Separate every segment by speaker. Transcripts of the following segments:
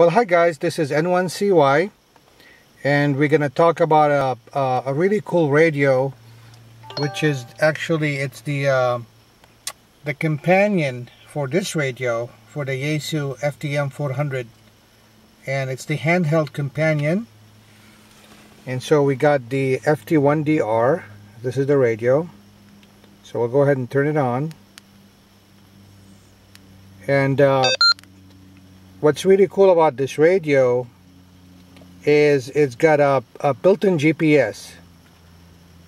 Speaker 1: Well, hi guys, this is N1CY and we're going to talk about a, a, a, really cool radio which is actually, it's the uh, the companion for this radio for the Yaesu FTM 400 and it's the handheld companion. And so we got the FT1DR this is the radio. So we'll go ahead and turn it on. And uh, what's really cool about this radio is it's got a, a built-in GPS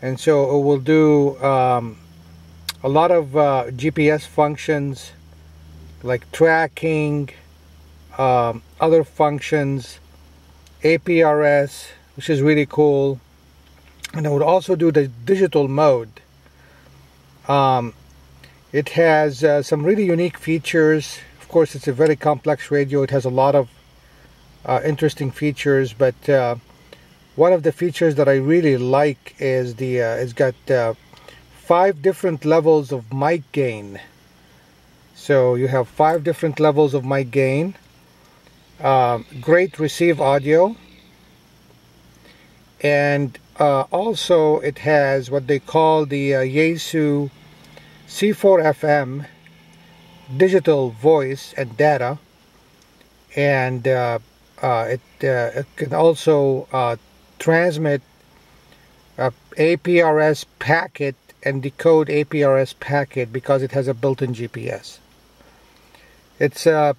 Speaker 1: and so it will do um, a lot of uh, GPS functions like tracking um, other functions APRS which is really cool. And it would also do the digital mode. Um, it has uh, some really unique features course, it's a very complex radio. It has a lot of uh, interesting features, but uh, one of the features that I really like is the uh, it's got uh, five different levels of mic gain. So you have five different levels of mic gain. Um, great receive audio, and uh, also it has what they call the uh, Yaesu C4FM digital voice and data and uh, uh, it, uh, it, can also uh, transmit APRS packet and decode APRS packet because it has a built-in GPS. It's uh,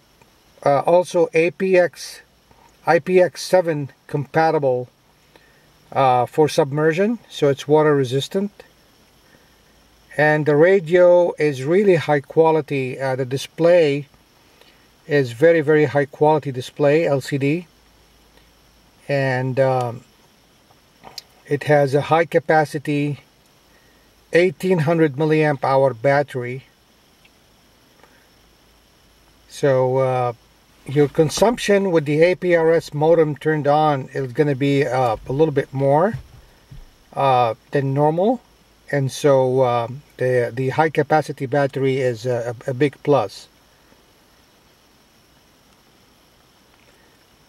Speaker 1: uh, also APX IPX7 compatible for submersion so it's water resistant and the radio is really high quality. Uh, the display is very very high quality display LCD and um, it has a high capacity 1800 milliamp hour battery. So uh, your consumption with the APRS modem turned on is going to be uh, a little bit more uh, than normal and so uh, the the high capacity battery is a, a, big plus.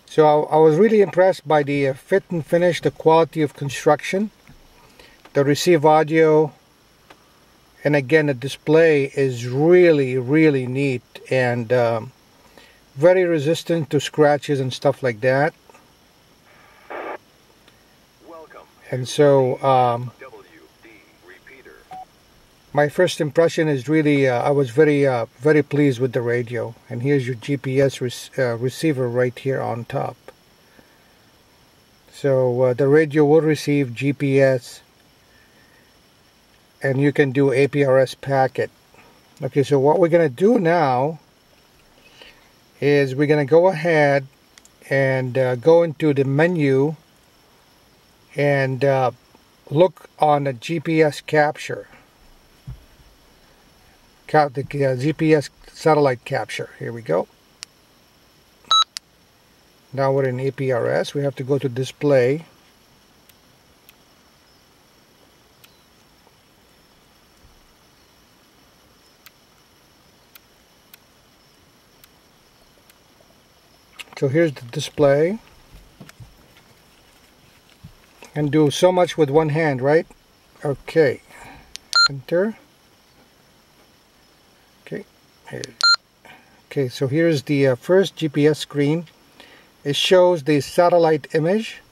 Speaker 1: So I, I, was really impressed by the uh, fit and finish, the quality of construction, the receive audio, and again the display is really really neat and um, very resistant to scratches and stuff like that. And so um, my first impression is really uh, I was very uh, very pleased with the radio. And here's your GPS uh, receiver right here on top. So uh, the radio will receive GPS and you can do APRS packet. Okay so what we're gonna do now is we're gonna go ahead and uh, go into the menu and uh, look on the GPS capture the uh, GPS satellite capture. Here we go. Now we're in APRS. We have to go to display. So here's the display. And do so much with one hand, right? Okay. Enter. Okay, so here's the uh, first GPS screen. It shows the satellite image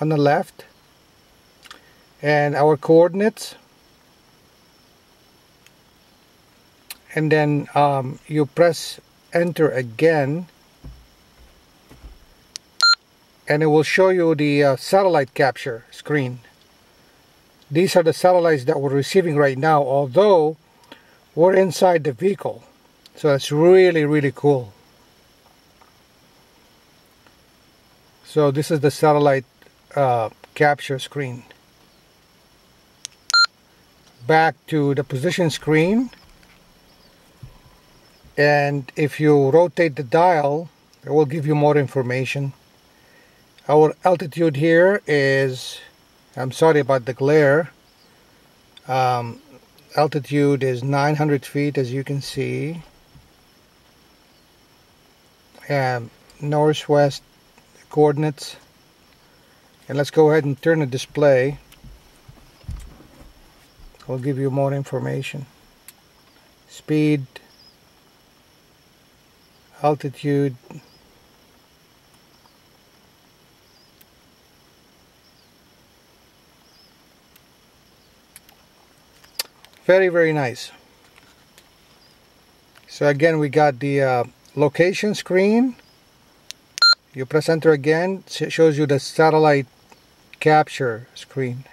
Speaker 1: on the left and our coordinates. And then um, you press enter again and it will show you the uh, satellite capture screen. These are the satellites that we're receiving right now, although we're inside the vehicle. So it's really, really cool. So this is the satellite uh, capture screen. Back to the position screen. And if you rotate the dial, it will give you more information. Our altitude here is, I'm sorry about the glare. Um, altitude is 900 feet as you can see northwest coordinates. And let's go ahead and turn the display. I'll give you more information. Speed altitude very very nice. So again we got the uh, location screen. You press enter again it shows you the satellite capture screen.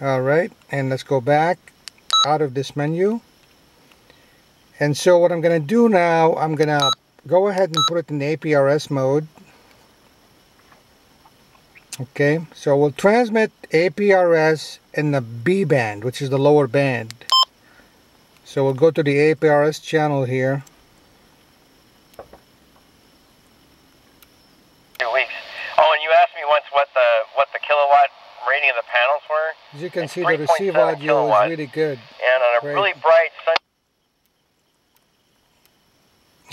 Speaker 1: Alright and let's go back out of this menu. And so what I'm gonna do now I'm gonna go ahead and put it in APRS mode. Okay so we'll transmit APRS in the B band which is the lower band. So we'll go to the APRS channel here
Speaker 2: two weeks oh and you asked me once what the what the kilowatt rating of the panels were
Speaker 1: as you can it's see the receive audio is really good.
Speaker 2: And on a Great. really bright sun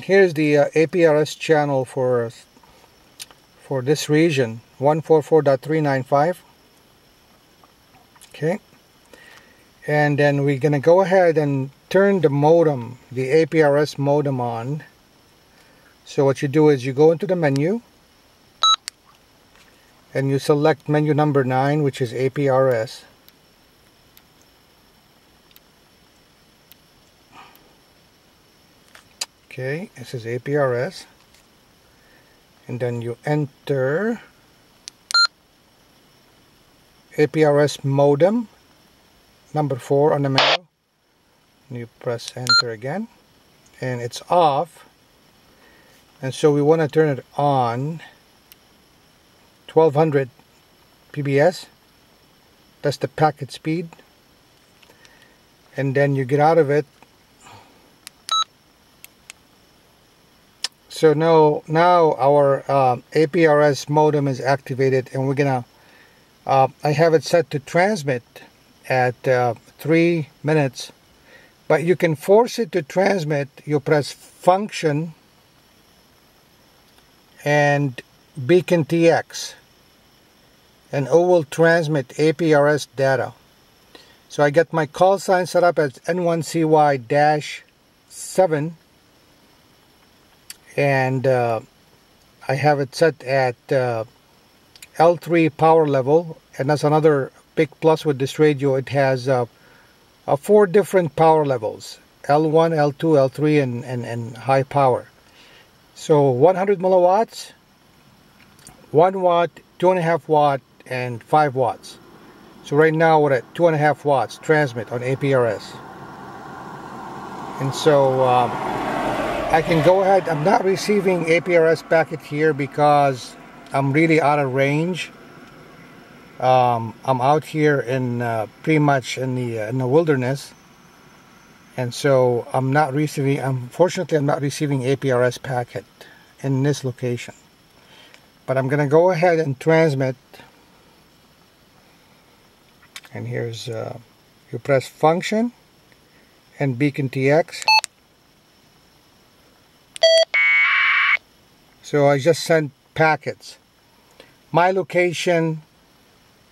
Speaker 1: here's the uh, APRS channel for for this region 144.395 okay. And then we're gonna go ahead and turn the modem the APRS modem on. So what you do is you go into the menu. And you select menu number 9 which is APRS okay this is APRS and then you enter APRS modem number 4 on the menu. And you press enter again. And it's off. And so we want to turn it on 1200 BPS that's the packet speed. And then you get out of it so now now our uh, APRS modem is activated and we're gonna uh, I have it set to transmit at uh, three minutes but you can force it to transmit you press function and beacon TX and it will transmit APRS data. So I get my call sign set up as N1CY-7 and uh, I have it set at uh, L3 power level and that's another big plus with this radio. It has uh, uh, four different power levels L1, L2, L3 and, and, and high power. So 100 milliwatts 1 watt, 2.5 watt and 5 watts. So right now we're at 2.5 watts transmit on APRS and so um, I can go ahead. I'm not receiving APRS packet here because I'm really out of range. Um, I'm out here in uh, pretty much in the uh, in the wilderness, and so I'm not receiving. Unfortunately, I'm not receiving APRS packet in this location. But I'm gonna go ahead and transmit. And here's uh, you press function and beacon TX. So I just sent packets. My location,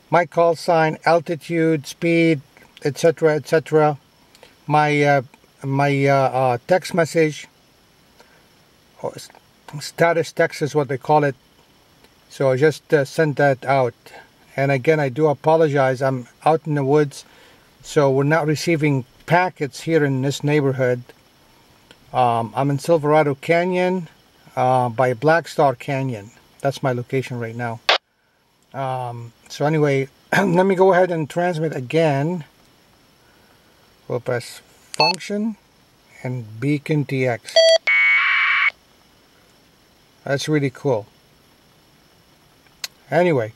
Speaker 1: my call sign, altitude, speed, etc., etc. My uh, my uh, uh, text message, status text is what they call it. So I just uh, sent that out. And again, I do apologize. I'm out in the woods, so we're not receiving packets here in this neighborhood. Um, I'm in Silverado Canyon uh, by Black Star Canyon. That's my location right now. Um, so anyway, let me go ahead and transmit again. We'll press function and beacon TX. That's really cool. Anyway,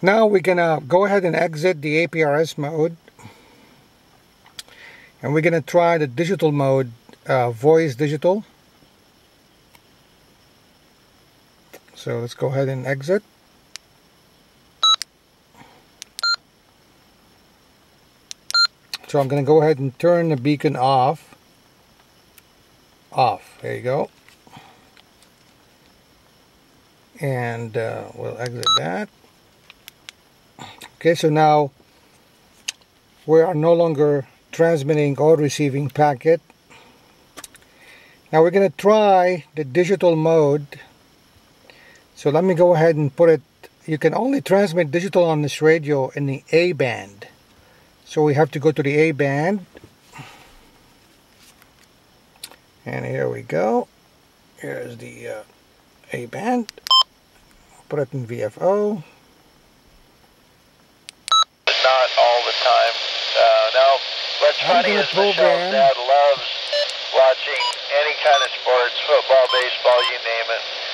Speaker 1: now we're gonna go ahead and exit the APRS mode and we're gonna try the digital mode, uh, voice digital. So let's go ahead and exit. So I'm going to go ahead and turn the beacon off. Off. There you go. and uh, we'll exit that okay so now we are no longer transmitting or receiving packet now we're going to try the digital mode so let me go ahead and put it you can only transmit digital on this radio in the A band. So we have to go to the A band. And here we go. Here's the uh, A band. Put it in VFO
Speaker 2: Not all the time. Uh, no, what's funny is Michelle's
Speaker 1: program-
Speaker 2: dad loves watching any kind of sports, football, baseball, you name it.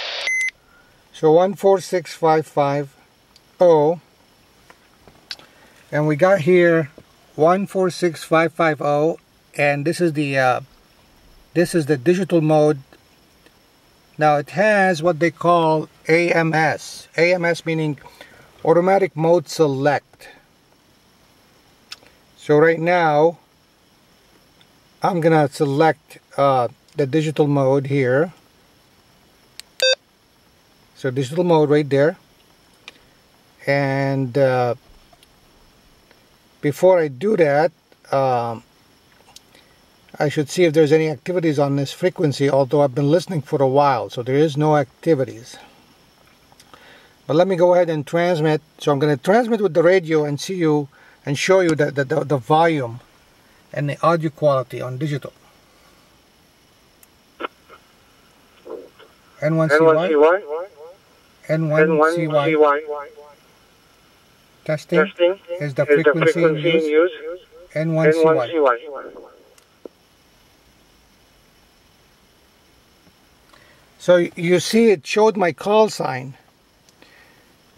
Speaker 1: So 146550 and we got here 146550 and this is the uh, this is the digital mode. Now it has what they call AMS AMS meaning automatic mode select. So right now I'm gonna select uh, the digital mode here so digital mode right there. And uh, before I do that um, I should see if there's any activities on this frequency although I've been listening for a while so there is no activities. But let me go ahead and transmit. So I'm going to transmit with the radio and see you and show you the, the, the, the volume and the audio quality on digital. N1CY N1CY
Speaker 3: N1CY.
Speaker 1: testing
Speaker 3: Testing
Speaker 1: is the
Speaker 3: is the
Speaker 1: frequency in
Speaker 3: frequency in
Speaker 1: use
Speaker 3: use.
Speaker 1: N1CY
Speaker 3: N1CY.
Speaker 1: So you see it showed my call sign,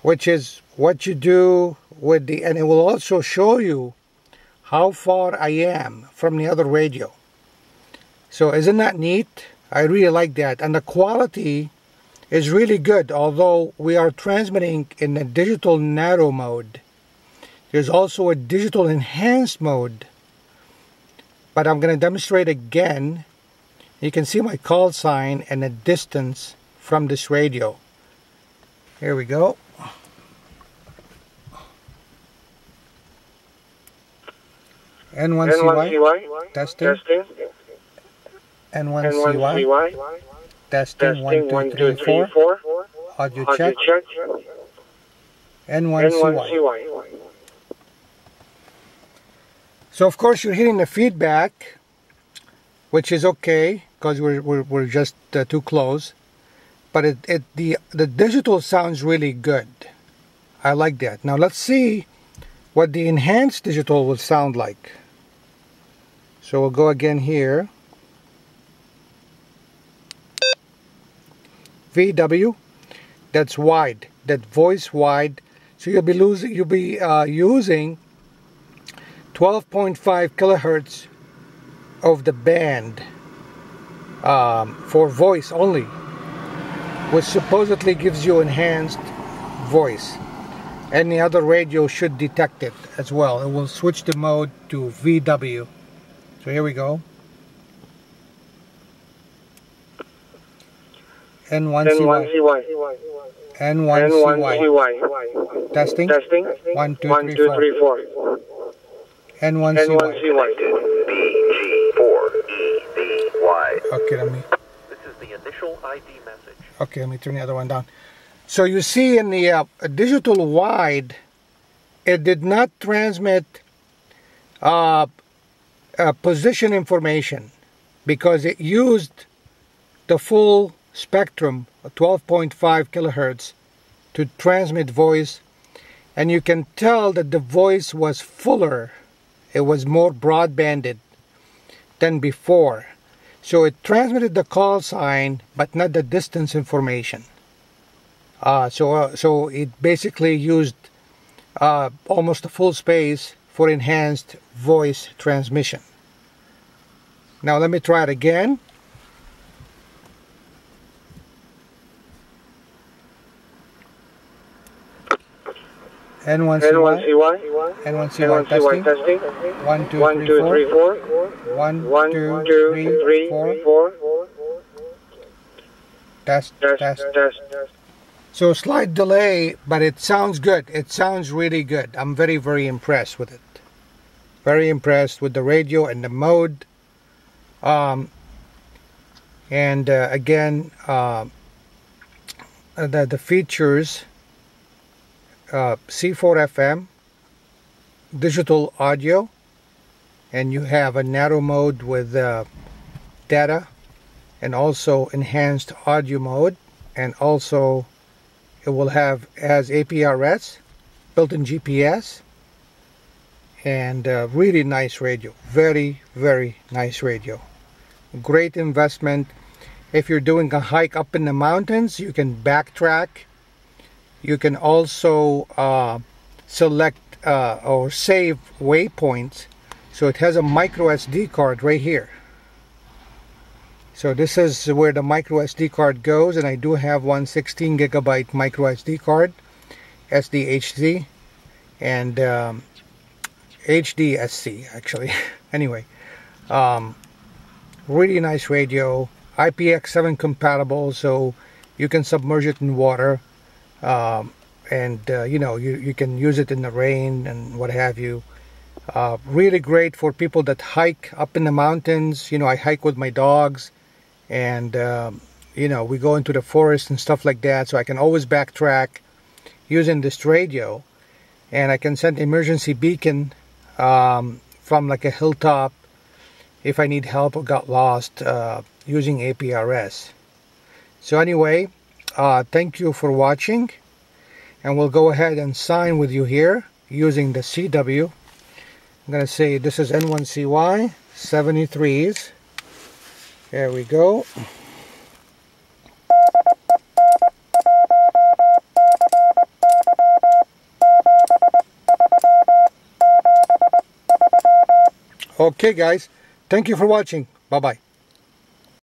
Speaker 1: which is what you do with the, and it will also show you how far I am from the other radio. So isn't that neat? I really like that. And the quality is really good, although we are transmitting in a digital narrow mode. There's also a digital enhanced mode. But I'm going to demonstrate again you can see my call sign and the distance from this radio. Here we go. N1CY,
Speaker 3: N1CY.
Speaker 1: testing,
Speaker 3: Testing.
Speaker 1: N1CY,
Speaker 3: N1CY.
Speaker 1: Testing, 1,
Speaker 3: Testing.
Speaker 1: 2,
Speaker 3: 1,
Speaker 1: 3,
Speaker 3: 2, 3,
Speaker 1: 4,
Speaker 3: 4.
Speaker 1: audio
Speaker 3: Audio
Speaker 1: check,
Speaker 3: check.
Speaker 1: N1CY.
Speaker 3: N1CY.
Speaker 1: So of course you're hearing the feedback, which is okay because we're, we're, we're just uh, too close. But it, it the the digital sounds really good. I like that. Now let's see what the enhanced digital will sound like. So we'll go again here. VW, that's wide, that voice wide. So you'll be losing, you'll be uh, using 12.5 kilohertz of the band um, for voice only, which supposedly gives you enhanced voice. Any other radio should detect it as well. It will switch the mode to VW. So here we go. N1CY.
Speaker 3: N1CY.
Speaker 1: N1CY.
Speaker 3: N1CY.
Speaker 1: Testing.
Speaker 3: Testing.
Speaker 1: One, two,
Speaker 3: 1,
Speaker 1: three,
Speaker 3: 2,
Speaker 1: four.
Speaker 3: 3, 4.
Speaker 1: N1CY.
Speaker 3: N1CY.
Speaker 2: BG4EBY.
Speaker 1: Okay, let me.
Speaker 4: This is the initial ID message.
Speaker 1: Okay, let me turn the other one down. So you see in the uh, digital wide, it did not transmit uh, uh, position information because it used the full spectrum, 12.5 kilohertz, to transmit voice. And you can tell that the voice was fuller, it was more broadbanded than before. So it transmitted the call sign, but not the distance information. Uh, so, uh, so it basically used uh, almost a full space for enhanced voice transmission. Now let me try it again. N1CY,
Speaker 3: N1CY.
Speaker 1: N1CY
Speaker 3: N1CY
Speaker 1: testing.
Speaker 3: testing.
Speaker 1: 1, 2,
Speaker 3: 1,
Speaker 1: 3,
Speaker 3: 2,
Speaker 1: 4.
Speaker 3: 3, 4.
Speaker 1: 1,
Speaker 3: 1,
Speaker 1: 2,
Speaker 3: 2,
Speaker 1: 3,
Speaker 3: 3,
Speaker 1: 4.
Speaker 3: 4.
Speaker 1: Test,
Speaker 3: Test,
Speaker 1: test.
Speaker 3: test, test.
Speaker 1: So slight delay, but it sounds good. It sounds really good. I'm very, very impressed with it. Very impressed with the radio and the mode. Um, and uh, again, uh, the, the features uh, C4 FM, digital audio, and you have a narrow mode with uh, data and also enhanced audio mode and also it will have as APRS built-in GPS and uh, really nice radio very very nice radio. Great investment. If you're doing a hike up in the mountains you can backtrack you can also uh, select uh, or save waypoints. So it has a micro SD card right here. So this is where the micro SD card goes and I do have one 16 gigabyte micro SD card SDHC and um, HDSC actually. Anyway um, really nice radio IPX7 compatible so you can submerge it in water um, and uh, you know you, you can use it in the rain and what have you. Uh, really great for people that hike up in the mountains. You know I hike with my dogs and um, you know we go into the forest and stuff like that. So I can always backtrack using this radio and I can send emergency beacon um, from like a hilltop if I need help or got lost uh, using APRS so anyway uh, thank you for watching and we'll go ahead and sign with you here using the CW I'm gonna say this is N1CY 73s there we go. Okay guys, thank you for watching. Bye-bye.